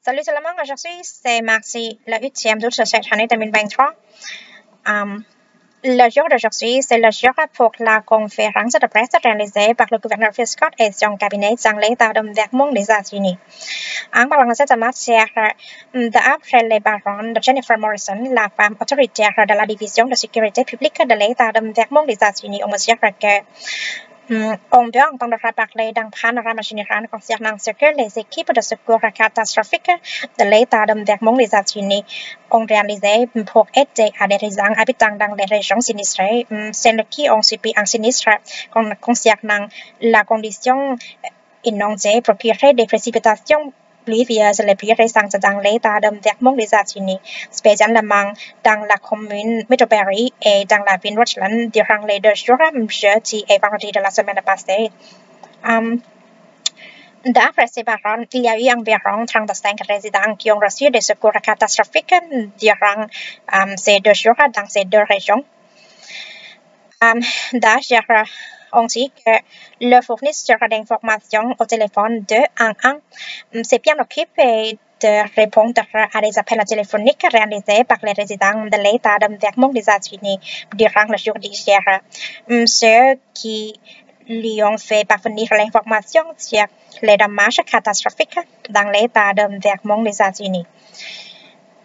Salut tout le monde, aujourd'hui c'est mardi, le 8e août de cette année 2023. Um, le jour d'aujourd'hui, c'est le jour pour la conférence de presse réalisée par le gouverneur Scott et son cabinet dans l'État de Vermont des États-Unis. En parlant de cette matière, d'après les barons de Jennifer Morrison, la femme autoritaire de la division de sécurité publique de l'État de Vermont des États-Unis, on mesure que on peut entendre parler d'un panorama général concernant ce que les équipes de secours catastrophiques de l'État de Vermont des États-Unis ont réalisé pour aider à des résidents habitants dans les régions sinistrées, celles qui ont subi un sinistre concernant la condition inondée procurée des précipitations pluvieuses les plus récentes dans l'État de Vermont des États-Unis, spécialement dans la commune Middlebury et dans la ville Richland durant les deux jours, jeudi et vendredi de la semaine passée. Um, D'après ces paroles, il y a eu environ 35 résidents qui ont reçu des secours catastrophiques durant um, ces deux jours dans ces deux régions. Um, D'ailleurs, on dit que le fournisseur d'informations au téléphone 211 s'est bien occupé de répondre à des appels téléphoniques réalisés par les résidents de l'État de Vermont des États-Unis durant le jour d'hier. Ceux qui lui ont fait parvenir l'information sur les dommages catastrophiques dans l'État de Vermont des États-Unis.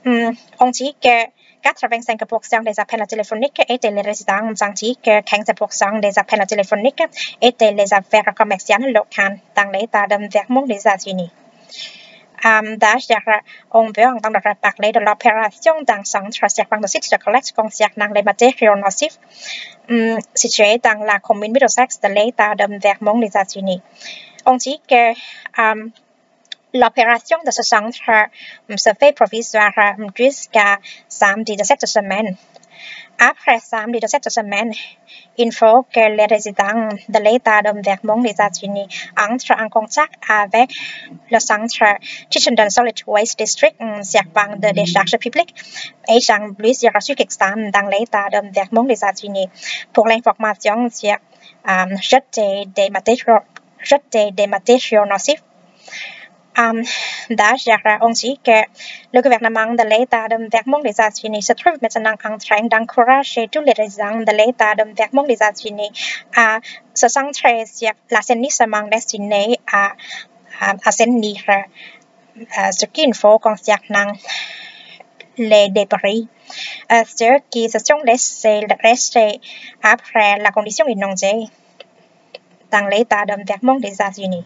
On dit que các tra veng sang ka pok sang de za pena telefonic e te lấy residang sang chi ke khang sa pok sang de za pena telefonic e te le za ver ka mek sian lo kan tang le ta dam ver mong de za chi ni um da siak ra ong ve ong tang ra pak le de la pera chong dang sang tra siak bang do sit siak collect kong siak nang le ma te rion no sif um si che tang không komin middle sex de le ta dam ver mong de za chi ni ong chi ke um L'opération de ce centre se fait provisoire jusqu'à samedi de cette semaine. Après samedi de cette semaine, il faut que les résidents de l'État de Vermont des États-Unis entrent en contact avec le centre Chittenden Solid Waste District servant de décharge publique ayant dans plusieurs succursales dans l'État de Vermont des États-Unis pour l'information sur euh, jeter des matériaux, jeter des matériaux nocifs Um, D'ailleurs, on dit que le gouvernement de l'État de Vermont des États-Unis se trouve maintenant en train d'encourager tous les résidents de l'État de Vermont des États-Unis à se centrer sur l'assainissement destiné à, à assainir uh, ce qu'il faut concernant les débris, uh, ceux qui se sont laissés rester après la condition inondée dans l'État de Vermont des États-Unis.